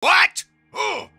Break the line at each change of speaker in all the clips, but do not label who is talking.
What? Oh.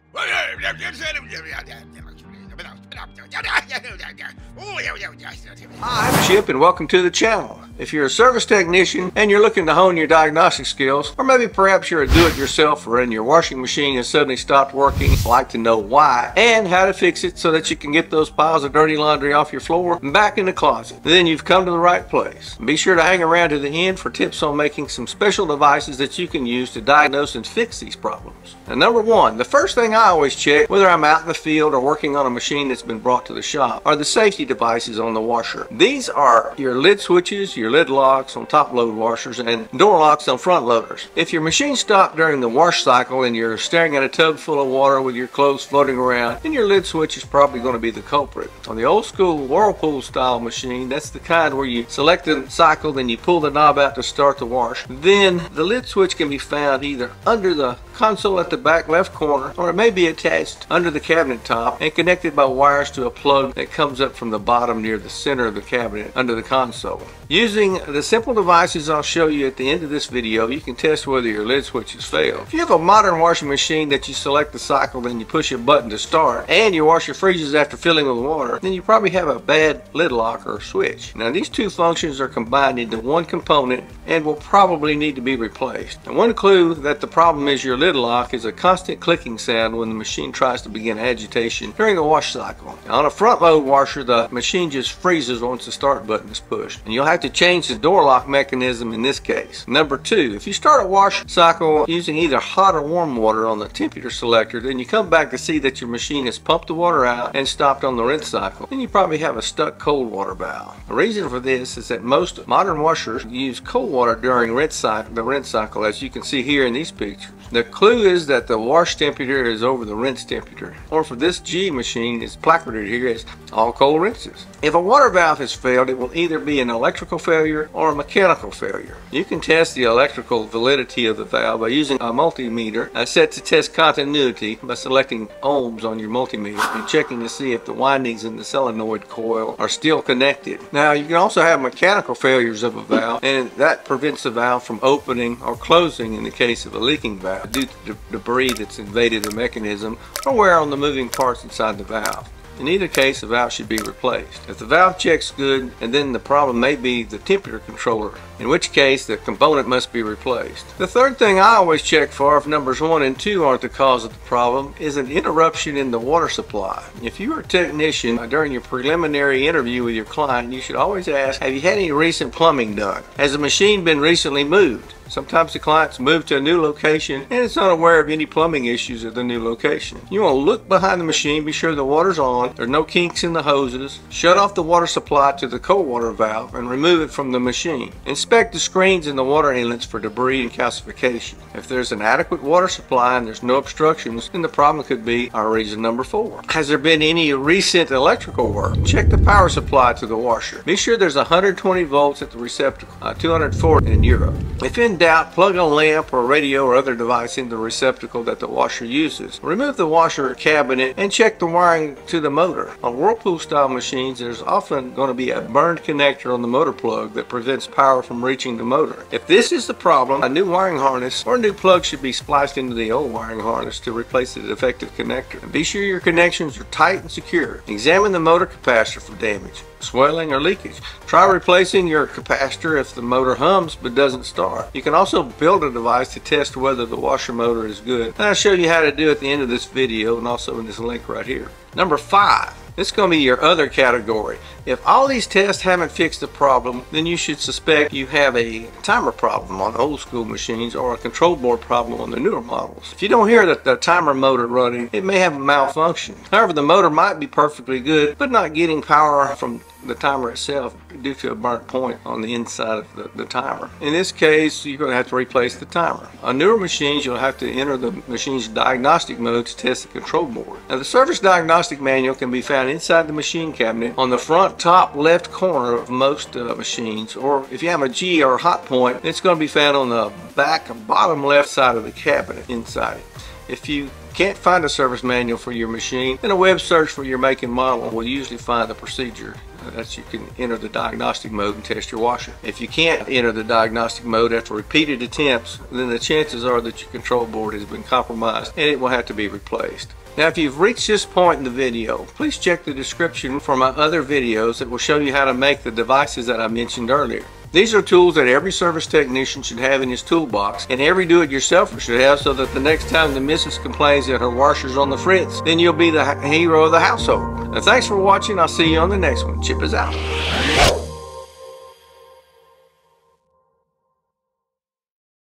Hi, I'm Chip and welcome to the channel. If you're a service technician and you're looking to hone your diagnostic skills, or maybe perhaps you're a do-it-yourselfer and your washing machine has suddenly stopped working, like to know why and how to fix it so that you can get those piles of dirty laundry off your floor and back in the closet, then you've come to the right place. Be sure to hang around to the end for tips on making some special devices that you can use to diagnose and fix these problems. Now, number one, the first thing I always check, whether I'm out in the field or working on a machine that's been brought to the shop, are the safety devices on the washer. These are your lid switches, your lid locks on top load washers, and door locks on front loaders. If your machine stopped during the wash cycle and you're staring at a tub full of water with your clothes floating around, then your lid switch is probably going to be the culprit. On the old school Whirlpool style machine, that's the kind where you select the cycle, then you pull the knob out to start the wash. Then the lid switch can be found either under the console at the back left corner, or it may be attached under the cabinet top and connected by to a plug that comes up from the bottom near the center of the cabinet under the console. Using the simple devices I'll show you at the end of this video, you can test whether your lid switch has failed. If you have a modern washing machine that you select the cycle, then you push a button to start, and your washer freezes after filling with water, then you probably have a bad lid lock or switch. Now these two functions are combined into one component and will probably need to be replaced. And one clue that the problem is your lid lock is a constant clicking sound when the machine tries to begin agitation during the wash cycle. Now, on a front load washer, the machine just freezes once the start button is pushed. And you'll have to change the door lock mechanism in this case. Number two, if you start a wash cycle using either hot or warm water on the temperature selector, then you come back to see that your machine has pumped the water out and stopped on the rinse cycle. Then you probably have a stuck cold water valve. The reason for this is that most modern washers use cold water during rinse cycle, the rinse cycle as you can see here in these pictures. The clue is that the wash temperature is over the rinse temperature. Or for this GE machine, it's placarded here as all cold rinses. If a water valve has failed, it will either be an electrical failure or a mechanical failure. You can test the electrical validity of the valve by using a multimeter set to test continuity by selecting ohms on your multimeter and checking to see if the windings in the solenoid coil are still connected. Now you can also have mechanical failures of a valve and that prevents the valve from opening or closing in the case of a leaking valve due to the debris that's invaded the mechanism or wear on the moving parts inside the valve. In either case, the valve should be replaced. If the valve checks good, and then the problem may be the temperature controller, in which case the component must be replaced. The third thing I always check for if numbers 1 and 2 aren't the cause of the problem is an interruption in the water supply. If you are a technician, uh, during your preliminary interview with your client, you should always ask, have you had any recent plumbing done? Has the machine been recently moved? Sometimes the client's moved to a new location and is unaware of any plumbing issues at the new location. You want to look behind the machine, be sure the water's on, there's no kinks in the hoses, shut off the water supply to the cold water valve and remove it from the machine. Inspect the screens and the water inlets for debris and calcification. If there's an adequate water supply and there's no obstructions, then the problem could be our reason number four. Has there been any recent electrical work? Check the power supply to the washer. Be sure there's 120 volts at the receptacle, uh, 240 in Europe. If in doubt, plug a lamp or radio or other device in the receptacle that the washer uses. Remove the washer cabinet and check the wiring to the motor. On Whirlpool style machines, there's often going to be a burned connector on the motor plug that prevents power from reaching the motor. If this is the problem, a new wiring harness or new plug should be spliced into the old wiring harness to replace the defective connector. And be sure your connections are tight and secure. Examine the motor capacitor for damage swelling or leakage. Try replacing your capacitor if the motor hums but doesn't start. You can also build a device to test whether the washer motor is good. And I'll show you how to do it at the end of this video and also in this link right here. Number five, this is going to be your other category. If all these tests haven't fixed the problem, then you should suspect you have a timer problem on old school machines or a control board problem on the newer models. If you don't hear the, the timer motor running, it may have a malfunction. However, the motor might be perfectly good, but not getting power from the timer itself due to a burnt point on the inside of the, the, timer. In this case, you're going to have to replace the timer. On newer machines, you'll have to enter the machine's diagnostic mode to test the control board. Now, the service diagnostic manual can be found inside the machine cabinet on the front top left corner of most uh, machines, or if you have a GE or a Hotpoint, it's going to be found on the back bottom left side of the cabinet inside it. If you can't find a service manual for your machine, then a web search for your make and model will usually find the procedure That's you can enter the diagnostic mode and test your washer. If you can't enter the diagnostic mode after repeated attempts, then the chances are that your control board has been compromised and it will have to be replaced. Now if you've reached this point in the video, please check the description for my other videos that will show you how to make the devices that I mentioned earlier. These are tools that every service technician should have in his toolbox and every do-it-yourselfer should have so that the next time the missus complains that her washer's on the fritz, then you'll be the hero of the household. Now thanks for watching. I'll see you on the next one. Chip is out.